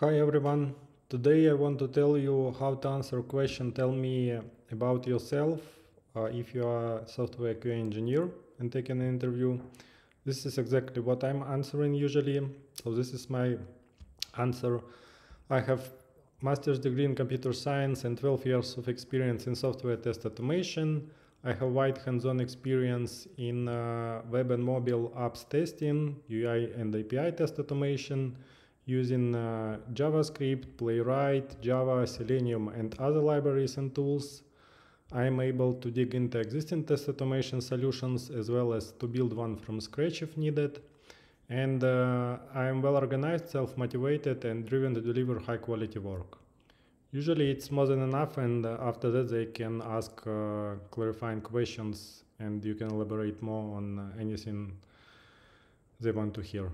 Hi everyone. Today I want to tell you how to answer a question tell me about yourself uh, if you are software QA engineer and taking an interview. This is exactly what I'm answering usually. So this is my answer. I have master's degree in computer science and 12 years of experience in software test automation. I have wide hands-on experience in uh, web and mobile apps testing, UI and API test automation, using uh, JavaScript, Playwright, Java, Selenium, and other libraries and tools. I am able to dig into existing test automation solutions as well as to build one from scratch if needed. And uh, I am well organized, self-motivated, and driven to deliver high-quality work. Usually it's more than enough, and uh, after that they can ask uh, clarifying questions, and you can elaborate more on uh, anything they want to hear.